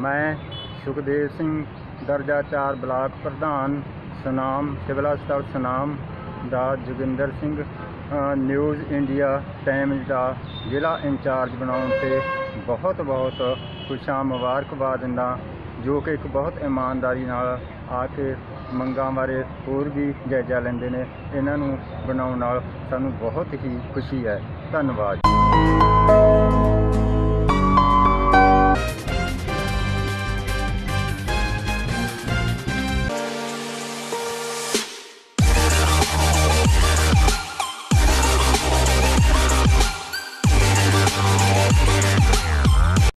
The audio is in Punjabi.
ਮੈਂ ਸੁਖਦੇਵ ਸਿੰਘ, ਦਰਜਾ 4 ਬਲਾਕ ਪ੍ਰਧਾਨ, ਸਨਾਮ, ਸਿਵਲ ਹਸਪਤਾਲ ਸਨਾਮ ਦਾ Joginder Singh news India Times ਦਾ ਜ਼ਿਲ੍ਹਾ ਇੰਚਾਰਜ ਬਣਾਉਣ ਤੇ ਬਹੁਤ ਬਹੁਤ ਖੁਸ਼ਾਂ ਮੁਬਾਰਕਬਾਦ ਦਿੰਦਾ, ਜੋ ਕਿ ਇੱਕ ਬਹੁਤ ਇਮਾਨਦਾਰੀ ਨਾਲ ਆ ਕੇ ਮੰਗਾਂ ਬਾਰੇ ਹੋਰ ਵੀ ਜਾਇਜ਼ਾ ਲੈਂਦੇ ਨੇ। ਇਹਨਾਂ ਨੂੰ ਬਣਾਉਣ ਨਾਲ ਸਾਨੂੰ ਬਹੁਤ ਹੀ ਖੁਸ਼ੀ ਹੈ। ਧੰਨਵਾਦ।